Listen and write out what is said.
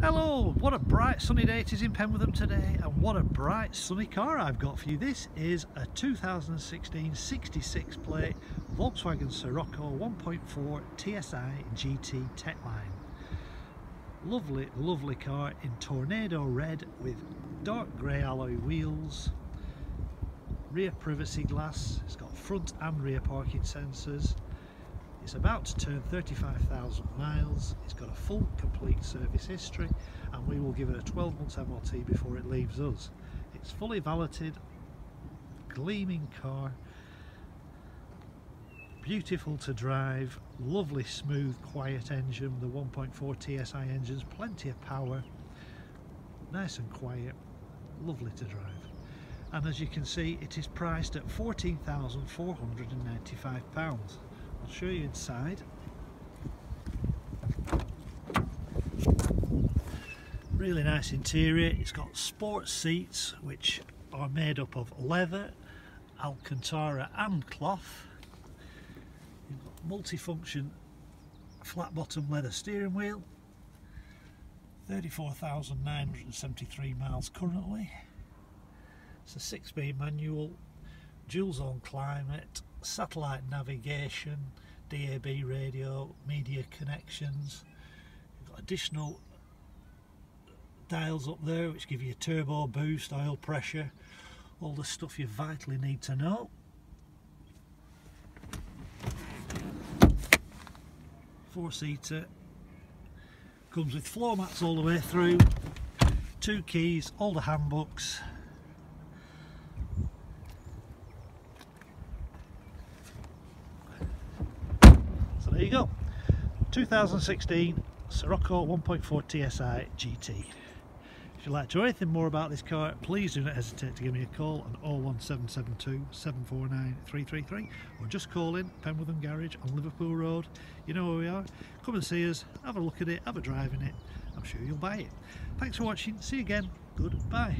Hello, what a bright sunny day it is in Penwortham today and what a bright sunny car I've got for you. This is a 2016 66 plate Volkswagen Scirocco 1.4 TSI GT Techline. Lovely, lovely car in tornado red with dark grey alloy wheels, rear privacy glass, it's got front and rear parking sensors, it's about to turn 35,000 miles, it's got a full complete service history and we will give it a 12 months MOT before it leaves us. It's fully valeted, gleaming car, beautiful to drive, lovely smooth quiet engine, the 1.4 TSI engines, plenty of power, nice and quiet, lovely to drive. And as you can see it is priced at £14,495. Show you inside. Really nice interior. It's got sports seats which are made up of leather, Alcantara and cloth. You've got multifunction flat bottom leather steering wheel. 34,973 miles currently. It's a six-speed manual, dual zone climate, satellite navigation, DAB radio, media connections. You've got additional dials up there which give you turbo boost, oil pressure, all the stuff you vitally need to know. Four seater, comes with floor mats all the way through, two keys, all the handbooks, there you go. 2016 Scirocco 1.4 TSI GT if you'd like to know anything more about this car please do not hesitate to give me a call on 01772 749 333 or just call in Penwortham Garage on Liverpool Road. You know where we are. Come and see us have a look at it have a drive in it. I'm sure you'll buy it. Thanks for watching. See you again. Goodbye